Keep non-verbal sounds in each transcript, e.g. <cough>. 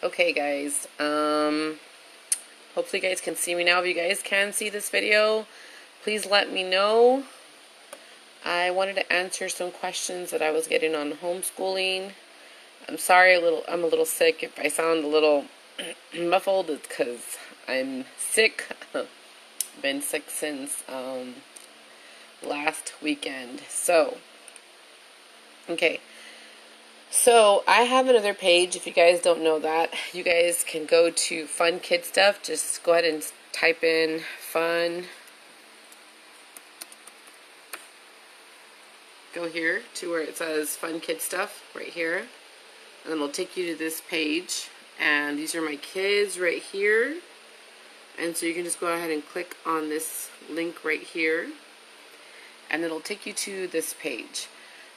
Okay, guys. Um, hopefully, you guys can see me now. If you guys can see this video, please let me know. I wanted to answer some questions that I was getting on homeschooling. I'm sorry, a little. I'm a little sick. If I sound a little <clears throat> muffled, it's because I'm sick. <laughs> Been sick since um, last weekend. So, okay. So I have another page. If you guys don't know that, you guys can go to Fun Kid Stuff. Just go ahead and type in fun. Go here to where it says Fun Kid Stuff right here. And it'll take you to this page. And these are my kids right here. And so you can just go ahead and click on this link right here. And it'll take you to this page.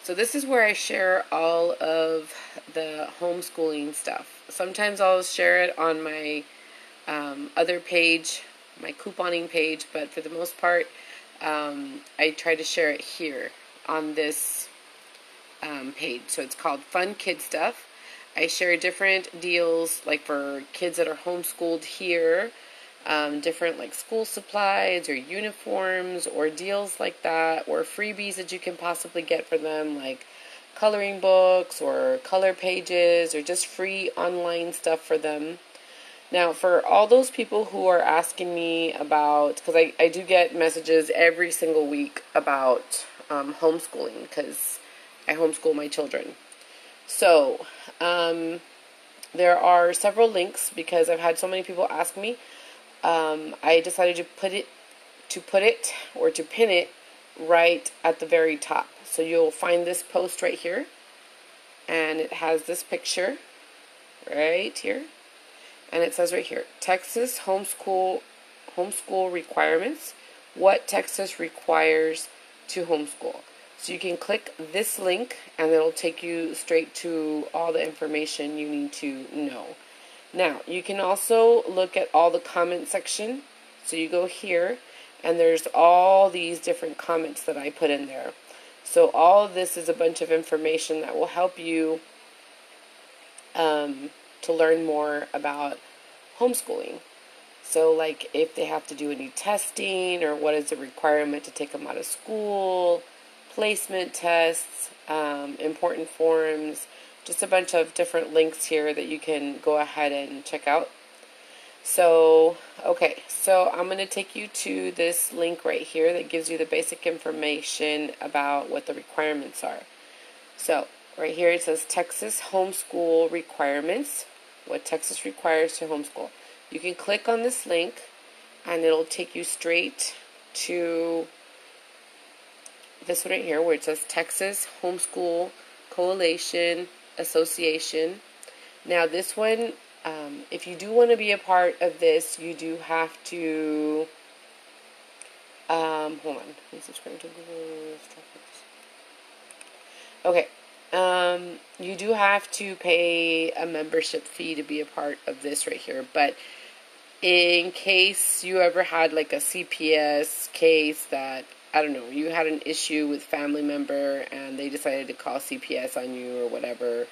So this is where I share all of the homeschooling stuff. Sometimes I'll share it on my um, other page, my couponing page, but for the most part, um, I try to share it here on this um, page. So it's called Fun Kid Stuff. I share different deals, like for kids that are homeschooled here, um, different like school supplies or uniforms or deals like that or freebies that you can possibly get for them like coloring books or color pages or just free online stuff for them. Now for all those people who are asking me about because I, I do get messages every single week about um, homeschooling because i homeschool my children. So um, there are several links because i've had so many people ask me um, I decided to put it to put it or to pin it right at the very top. So you'll find this post right here, and it has this picture right here, and it says right here, Texas homeschool homeschool requirements. What Texas requires to homeschool. So you can click this link, and it'll take you straight to all the information you need to know. Now, you can also look at all the comment section. So you go here, and there's all these different comments that I put in there. So all of this is a bunch of information that will help you um, to learn more about homeschooling. So, like if they have to do any testing, or what is the requirement to take them out of school, placement tests, um, important forms, just a bunch of different links here that you can go ahead and check out. So, okay, so I'm going to take you to this link right here that gives you the basic information about what the requirements are. So, right here it says Texas homeschool requirements, what Texas requires to homeschool. You can click on this link and it'll take you straight to this one right here where it says Texas Homeschool Coalition Association. Now, this one, um, if you do want to be a part of this, you do have to. Um, hold on. Please subscribe to Google. Okay. Um, you do have to pay a membership fee to be a part of this right here, but in case you ever had like a CPS case that I don't know, you had an issue with family member and they decided to call CPS on you or whatever.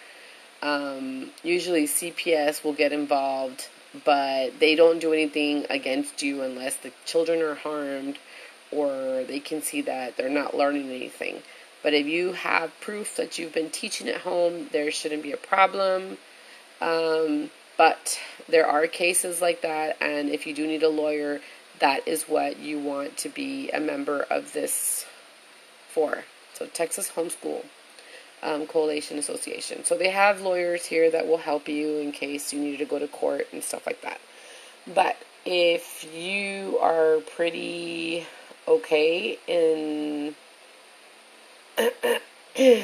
Um, usually CPS will get involved, but they don't do anything against you unless the children are harmed or they can see that they're not learning anything. But if you have proof that you've been teaching at home, there shouldn't be a problem. Um, but there are cases like that, and if you do need a lawyer, that is what you want to be a member of this for. So, Texas Homeschool um, Coalition Association. So, they have lawyers here that will help you in case you need to go to court and stuff like that. But if you are pretty okay in. <clears throat>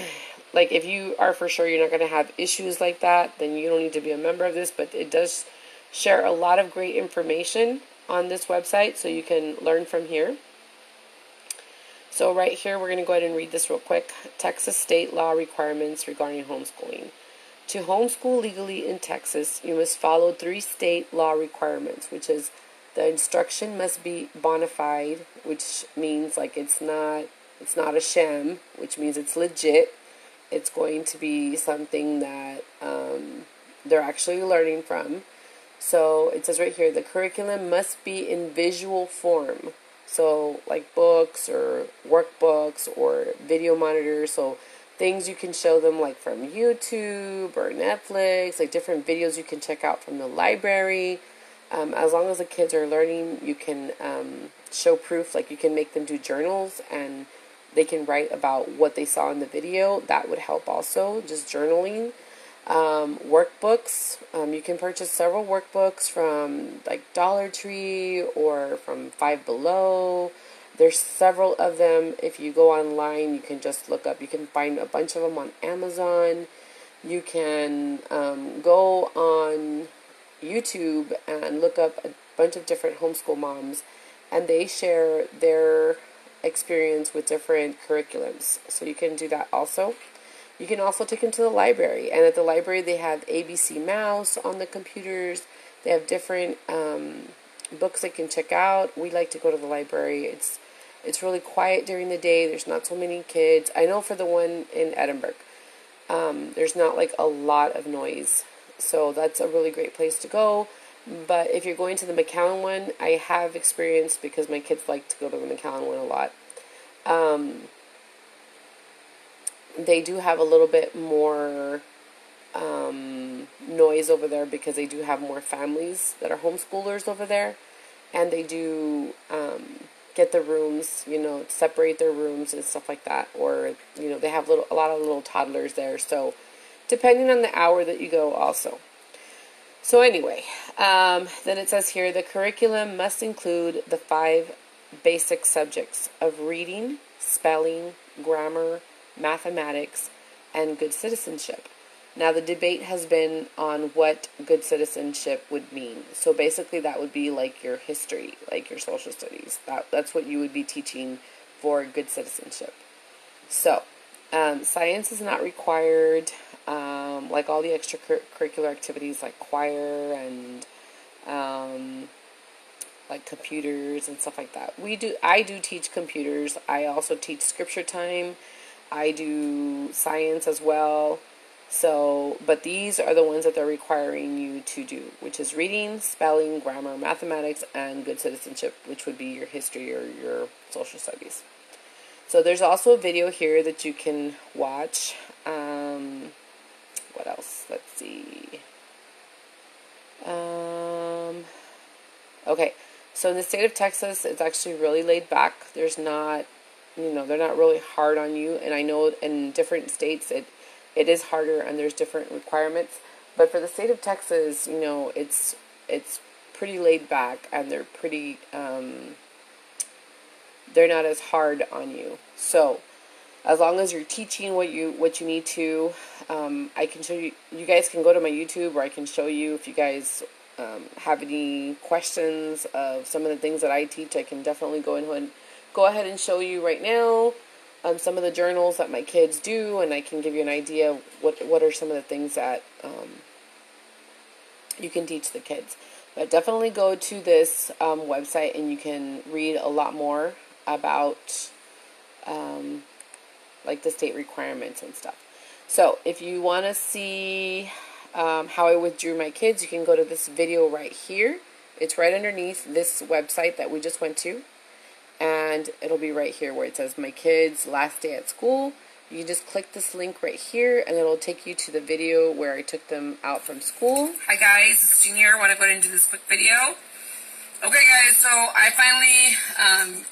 like if you are for sure you're not going to have issues like that then you don't need to be a member of this but it does share a lot of great information on this website so you can learn from here. So right here, we're going to go ahead and read this real quick. Texas state law requirements regarding homeschooling. To homeschool legally in Texas, you must follow three state law requirements, which is the instruction must be bona fide, which means like it's not it's not a sham, which means it's legit. It's going to be something that um, they're actually learning from. So it says right here the curriculum must be in visual form. So, like books or workbooks or video monitors. So, things you can show them, like from YouTube or Netflix, like different videos you can check out from the library. Um, as long as the kids are learning, you can um, show proof, like you can make them do journals and they can write about what they saw in the video. That would help also, just journaling. Um, workbooks. Um, you can purchase several workbooks from like Dollar Tree or from Five Below. There's several of them. If you go online, you can just look up. You can find a bunch of them on Amazon. You can um, go on YouTube and look up a bunch of different homeschool moms, and they share their experience with different curriculums. So you can do that also. You can also take them to the library, and at the library they have ABC Mouse on the computers. They have different um, books they can check out. We like to go to the library. It's it's really quiet during the day. There's not so many kids. I know for the one in Edinburg, um, there's not like a lot of noise, so that's a really great place to go. But if you're going to the McAllen one, I have experienced because my kids like to go to the McAllen one a lot. Um, they do have a little bit more um, noise over there because they do have more families that are homeschoolers over there, and they do um, get the rooms, you know, separate their rooms and stuff like that, or you know, they have little a lot of little toddlers there. So, depending on the hour that you go, also. So anyway, um, then it says here the curriculum must include the five basic subjects of reading, spelling, grammar, mathematics, and good citizenship. Now, the debate has been on what good citizenship would mean. So basically, that would be like your history, like your social studies. That, that's what you would be teaching for good citizenship. So, um, science is not required, um, like all the extracurricular activities like choir and um, like computers and stuff like that. We do. I do teach computers. I also teach scripture time I do science as well. So, but these are the ones that they're requiring you to do, which is reading, spelling, grammar, mathematics, and good citizenship, which would be your history or your social studies. So, there's also a video here that you can watch. Um, what else? Let's see. Um, okay, so in the state of Texas, it's actually really laid back. There's not you know they're not really hard on you. And i know in different states it it is harder and there's different requirements. But for the state of texas you know it's it's pretty laid back and they're pretty um, they're not as hard on you. So as long as you're teaching what you what you need to um, i can show you you guys can go to my youtube or i can show you if you guys um, have any questions of some of the things that i teach i can definitely go in and go ahead and show you right now um, some of the journals that my kids do, and I can give you an idea what what are some of the things that um, you can teach the kids. But definitely go to this um, website and you can read a lot more about um, like the state requirements and stuff. So if you want to see um, how I withdrew my kids, you can go to this video right here. It's right underneath this website that we just went to and it'll be right here where it says my kids last day at school you just click this link right here and it'll take you to the video where I took them out from school. Hi guys, it's Junior. I want to go into this quick video. Okay guys, so I finally um,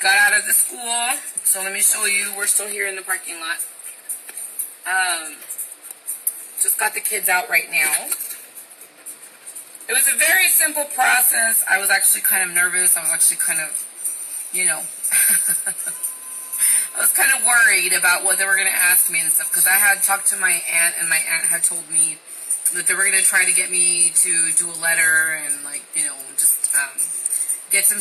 got out of the school. So let me show you. We're still here in the parking lot. Um, just got the kids out right now. It was a very simple process. I was actually kind of nervous. I was actually kind of you know, <laughs> I was kind of worried about what they were going to ask me and stuff because I had talked to my aunt and my aunt had told me that they were going to try to get me to do a letter and like, you know, just um, get some.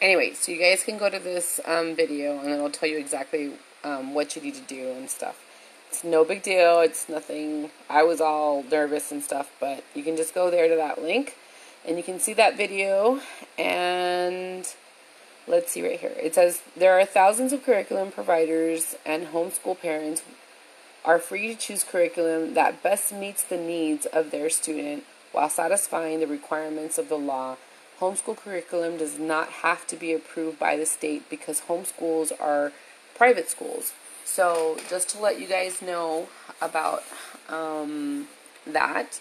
Anyway, so you guys can go to this um, video and it'll tell you exactly um, what you need to do and stuff. It's no big deal. It's nothing. I was all nervous and stuff, but you can just go there to that link and you can see that video and let's see right here. It says there are thousands of curriculum providers and homeschool parents are free to choose curriculum that best meets the needs of their student while satisfying the requirements of the law. Homeschool curriculum does not have to be approved by the state because homeschools are private schools. So, just to let you guys know about um, that,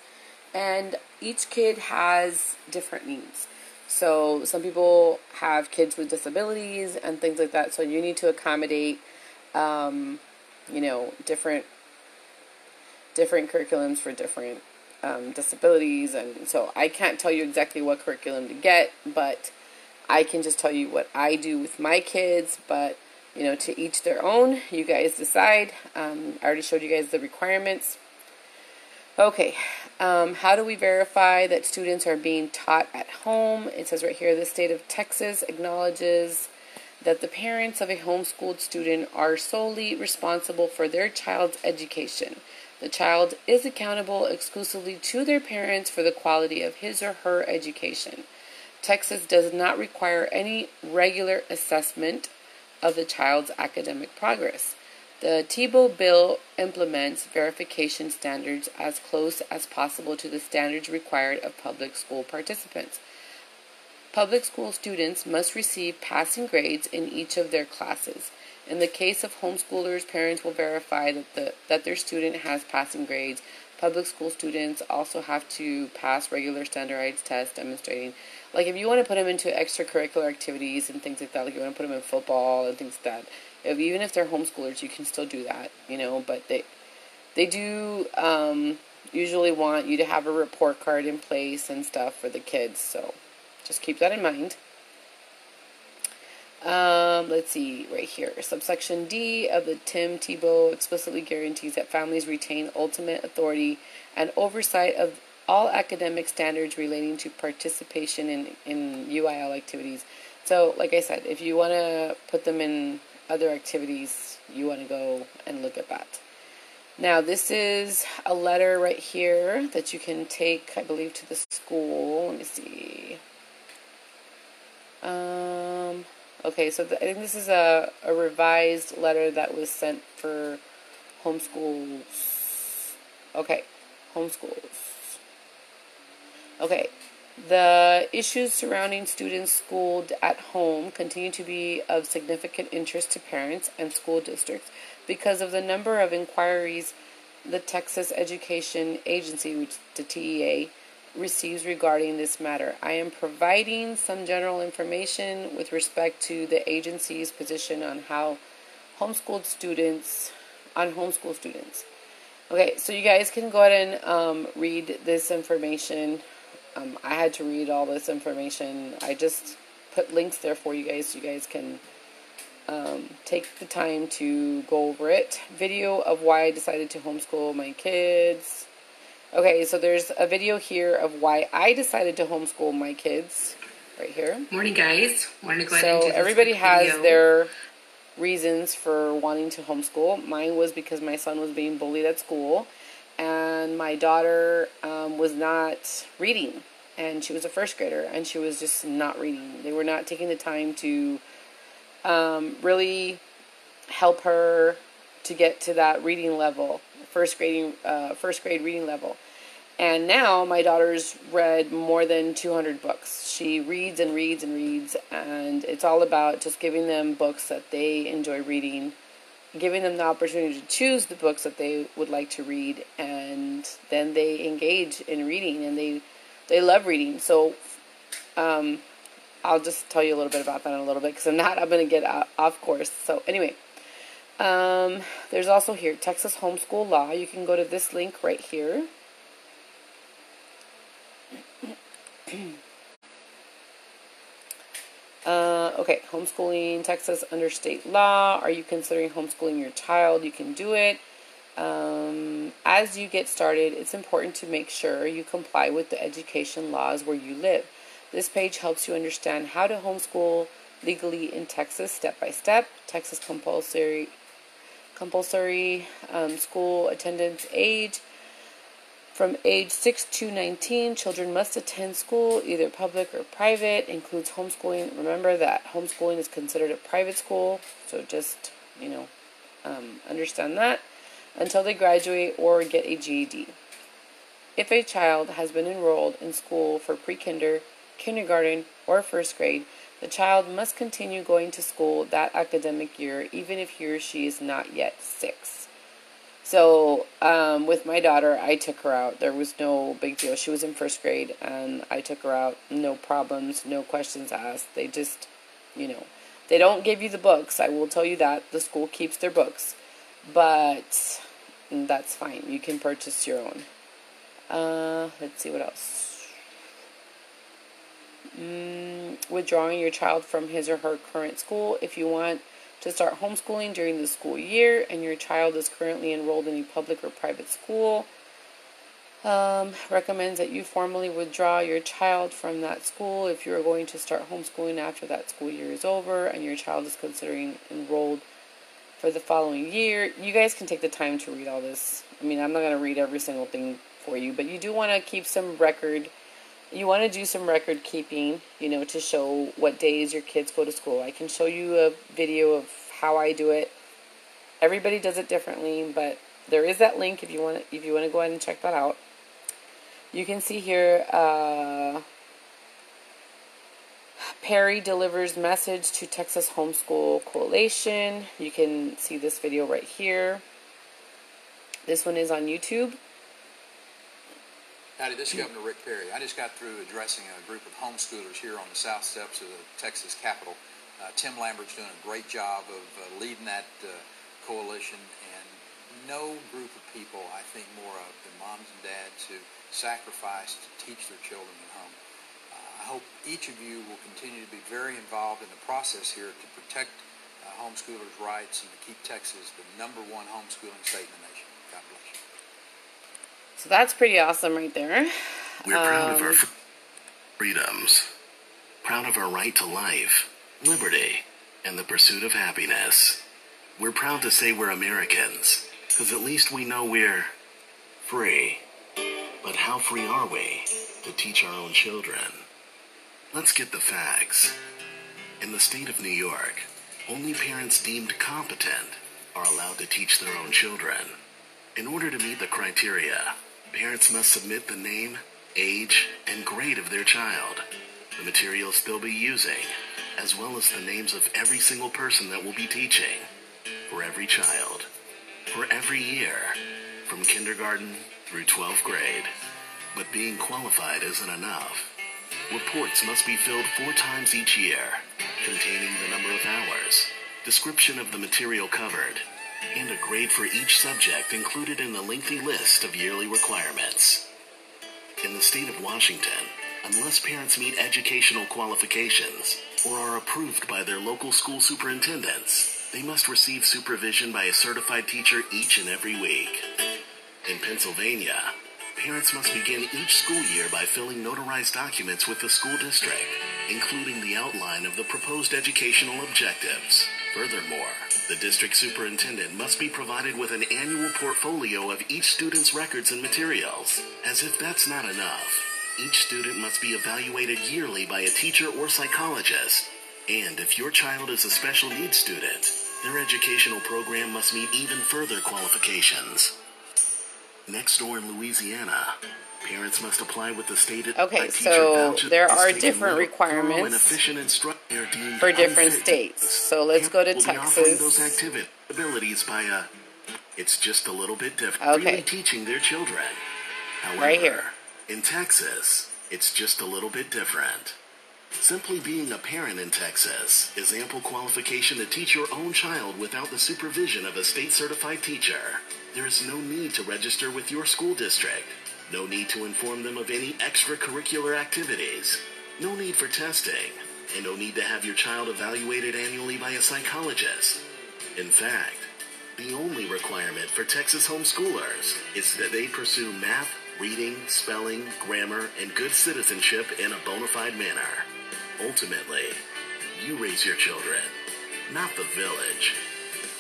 and each kid has different needs. So, some people have kids with disabilities and things like that, so you need to accommodate, um, you know, different different curriculums for different um, disabilities, and so I can't tell you exactly what curriculum to get, but I can just tell you what I do with my kids. But you know, to each their own. You guys decide. Um, I already showed you guys the requirements. Okay, um, how do we verify that students are being taught at home? It says right here the state of Texas acknowledges that the parents of a homeschooled student are solely responsible for their child's education. The child is accountable exclusively to their parents for the quality of his or her education. Texas does not require any regular assessment of the child's academic progress. The Tebow bill implements verification standards as close as possible to the standards required of public school participants. Public school students must receive passing grades in each of their classes. In the case of homeschoolers, parents will verify that, the, that their student has passing grades. Public school students also have to pass regular standardized tests demonstrating. Like, if you want to put them into extracurricular activities and things like that, like you want to put them in football and things like that, if, even if they're homeschoolers, you can still do that, you know, but they, they do um, usually want you to have a report card in place and stuff for the kids, so just keep that in mind. Um, let's see, right here. Subsection D of the Tim Tebow explicitly guarantees that families retain ultimate authority and oversight of all academic standards relating to participation in, in UIL activities. So, like I said, if you want to put them in other activities, you want to go and look at that. Now, this is a letter right here that you can take, I believe, to the school. Let me see. Um, Okay, so the, I think this is a, a revised letter that was sent for homeschools. Okay, homeschools. Okay, the issues surrounding students schooled at home continue to be of significant interest to parents and school districts because of the number of inquiries the Texas Education Agency, which the TEA, receives regarding this matter. I am providing some general information with respect to the agency's position on how homeschooled students, on homeschool students. Okay, so you guys can go ahead and um, read this information. Um, I had to read all this information. I just put links there for you guys so you guys can um, take the time to go over it. Video of why I decided to homeschool my kids Okay, so there's a video here of why I decided to homeschool my kids, right here. Morning, guys. To go so everybody has video. their reasons for wanting to homeschool. Mine was because my son was being bullied at school, and my daughter um, was not reading, and she was a first grader, and she was just not reading. They were not taking the time to um, really help her to get to that reading level first grading uh, first grade reading level. And now my daughter's read more than 200 books. She reads and reads and reads, and it's all about just giving them books that they enjoy reading, giving them the opportunity to choose the books that they would like to read, and then they engage in reading and they they love reading. So um, I'll just tell you a little bit about that in a little bit because I'm not I'm going to get off course. So anyway, um, there's also here Texas homeschool law. You can go to this link right here. <clears throat> Uh, okay, homeschooling Texas under state law. Are you considering homeschooling your child? You can do it. Um, as you get started, it's important to make sure you comply with the education laws where you live. This page helps you understand how to homeschool legally in Texas step by step. Texas compulsory compulsory um, school attendance age. From age 6 to 19, children must attend school, either public or private, includes homeschooling. Remember that homeschooling is considered a private school, so just, you know, um, understand that. until they graduate or get a GED. If a child has been enrolled in school for pre kinder, kindergarten, or first grade, the child must continue going to school that academic year even if he or she is not yet six. So, um, with my daughter, I took her out. There was no big deal. She was in first grade, and I took her out. No problems, no questions asked. They just, you know, they don't give you the books. I will tell you that. The school keeps their books. But that's fine. You can purchase your own. Uh, let's see what else. Mm, withdrawing your child from his or her current school. If you want to start homeschooling during the school year and your child is currently enrolled in a public or private school, um, recommends that you formally withdraw your child from that school if you are going to start homeschooling after that school year is over and your child is considering enrolled for the following year. You guys can take the time to read all this. I mean, I'm not going to read every single thing for you, but you do want to keep some record. You want to do some record keeping, you know, to show what days your kids go to school. I can show you a video of how I do it. Everybody does it differently, but there is that link if you want if you want to go ahead and check that out. You can see here uh, Perry delivers message to Texas Homeschool Coalition. You can see this video right here. This one is on YouTube. Howdy, this is Governor Rick Perry. I just got through addressing a group of homeschoolers here on the south steps of the Texas Capitol. Uh, Tim Lambert's doing a great job of uh, leading that uh, coalition, and no group of people I think more of than moms and dads who sacrifice to teach their children at home. Uh, I hope each of you will continue to be very involved in the process here to protect uh, homeschoolers' rights and to keep Texas the number one homeschooling state in the nation. God bless you. So that's pretty awesome right there. We're proud of our um, freedoms, proud of our right to life, liberty, and the pursuit of happiness. We're proud to say we're Americans, because at least we know we're free. But how free are we to teach our own children? Let's get the facts. In the state of New York, only parents deemed competent are allowed to teach their own children. In order to meet the criteria, parents must submit the name, age, and grade of their child, the materials they'll be using, as well as the names of every single person that will be teaching, for every child, for every year, from kindergarten through 12th grade. But being qualified isn't enough. Reports must be filled four times each year, containing the number of hours, description of the material covered, and a grade for each subject included in the lengthy list of yearly requirements. In the state of Washington, unless parents meet educational qualifications or are approved by their local school superintendents, they must receive supervision by a certified teacher each and every week. In Pennsylvania, parents must begin each school year by filling notarized documents with the school district, including the outline of the proposed educational objectives. Furthermore, the district superintendent must be provided with an annual portfolio of each student's records and materials. As if that's not enough, each student must be evaluated yearly by a teacher or psychologist. And if your child is a special needs student, their educational program must meet even further qualifications. Next door in Louisiana, parents must apply with the state. Okay, so there are different requirements for different states. So let's go to Texas. Those activity abilities by a. It's just a little bit different. Okay. Really teaching their children. However, Right here. in Texas, it's just a little bit different. Simply being a parent in Texas is ample qualification to teach your own child without the supervision of a state certified teacher. There is no need to register with your school district. No need to inform them of any extracurricular activities. No need for testing. And no need to have your child evaluated annually by a psychologist. In fact, the only requirement for Texas homeschoolers is that they pursue math, reading, spelling, grammar, and good citizenship in a bona fide manner. Ultimately, you raise your children, not the village.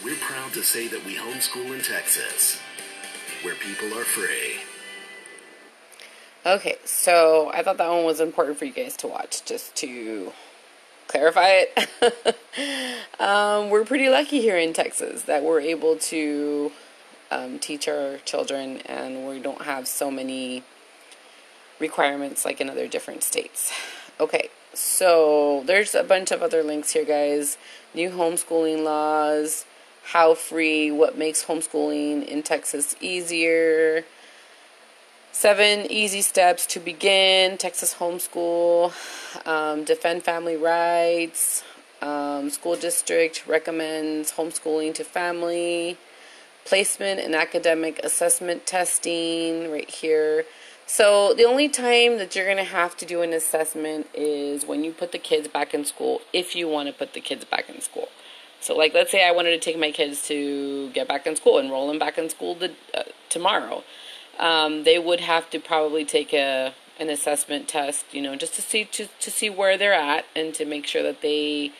We're proud to say that we homeschool in Texas, where people are free. Okay, so I thought that one was important for you guys to watch, just to clarify it. <laughs> um, we're pretty lucky here in Texas that we're able to um, teach our children, and we don't have so many requirements like in other different states. Okay, so there's a bunch of other links here, guys. New homeschooling laws, how free, what makes homeschooling in Texas easier. Seven easy steps to begin Texas homeschool, um, defend family rights. Um, school district recommends homeschooling to family, placement and academic assessment testing right here. So the only time that you're going to have to do an assessment is when you put the kids back in school, if you want to put the kids back in school. So, like, let's say I wanted to take my kids to get back in school, enroll them back in school the, uh, tomorrow. Um, they would have to probably take a an assessment test, you know, just to see to, to see where they're at and to make sure that they,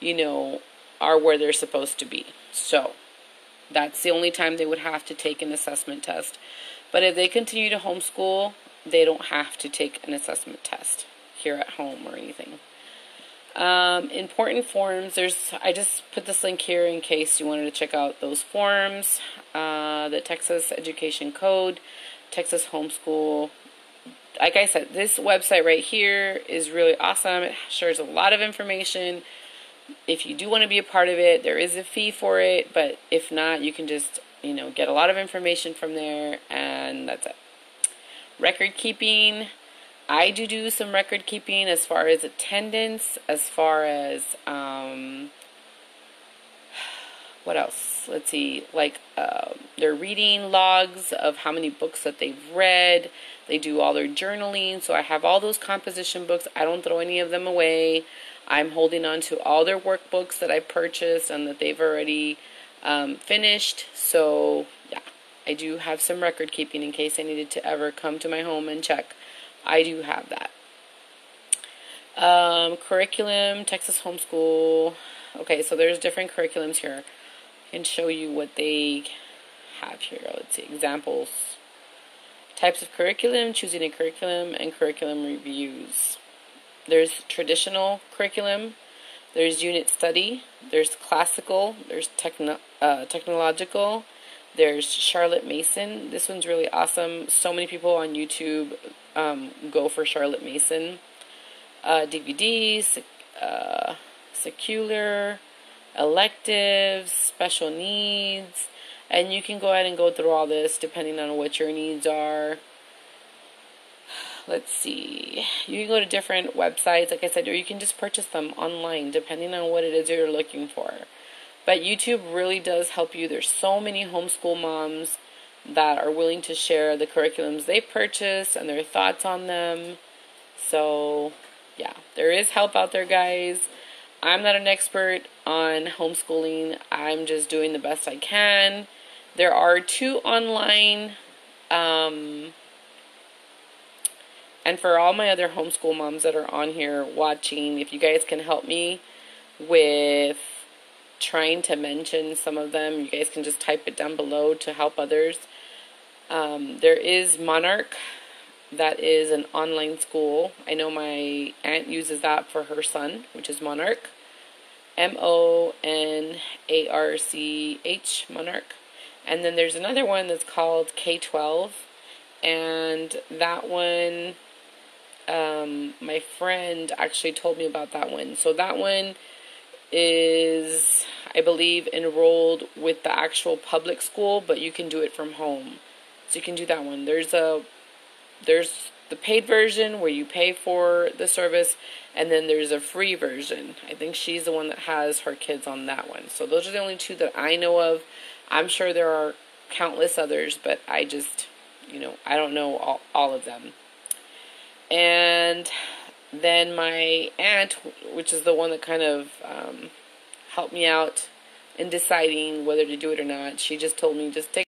you know, are where they're supposed to be. So, that's the only time they would have to take an assessment test. But if they continue to homeschool, they don't have to take an assessment test here at home or anything. Um, important forms. There's. I just put this link here in case you wanted to check out those forms. Uh, the Texas Education Code, Texas Homeschool. Like I said, this website right here is really awesome. It shares a lot of information. If you do want to be a part of it, there is a fee for it, but if not, you can just you know, get a lot of information from there, and that's it. Record keeping. I do do some record keeping as far as attendance, as far as um, what else? Let's see, like uh, their reading logs of how many books that they've read. They do all their journaling, so I have all those composition books. I don't throw any of them away. I'm holding on to all their workbooks that I purchased and that they've already um, finished. So, yeah, I do have some record keeping in case I needed to ever come to my home and check. I do have that. Um, curriculum, Texas Homeschool. Okay, so there's different curriculums here. I can show you what they have here. Let's see, examples. Types of curriculum, choosing a curriculum, and curriculum reviews. There's traditional curriculum, there's unit study, there's classical, there's techno, uh, technological, there's Charlotte Mason. This one's really awesome. So many people on YouTube um, go for Charlotte Mason. Uh, DVDs, uh, secular, electives, special needs, and you can go ahead and go through all this depending on what your needs are let's see. You can go to different websites, like I said, or you can just purchase them online, depending on what it is you're looking for. But YouTube really does help you. There's so many homeschool moms that are willing to share the curriculums they purchased and their thoughts on them. So, yeah, there is help out there, guys. I'm not an expert on homeschooling. I'm just doing the best I can. There are two online um, and for all my other homeschool moms that are on here watching, if you guys can help me with trying to mention some of them, you guys can just type it down below to help others. Um, there is Monarch, that is an online school. I know my aunt uses that for her son, which is Monarch. M O N A R C H, Monarch. And then there's another one that's called K 12, and that one um, my friend actually told me about that one. So that one is, I believe, enrolled with the actual public school, but you can do it from home. So you can do that one. There's a there's the paid version where you pay for the service, and then there's a free version. I think she's the one that has her kids on that one. So those are the only two that I know of. I'm sure there are countless others, but I just, you know, I don't know all, all of them. And then my aunt, which is the one that kind of um, helped me out in deciding whether to do it or not, she just told me just take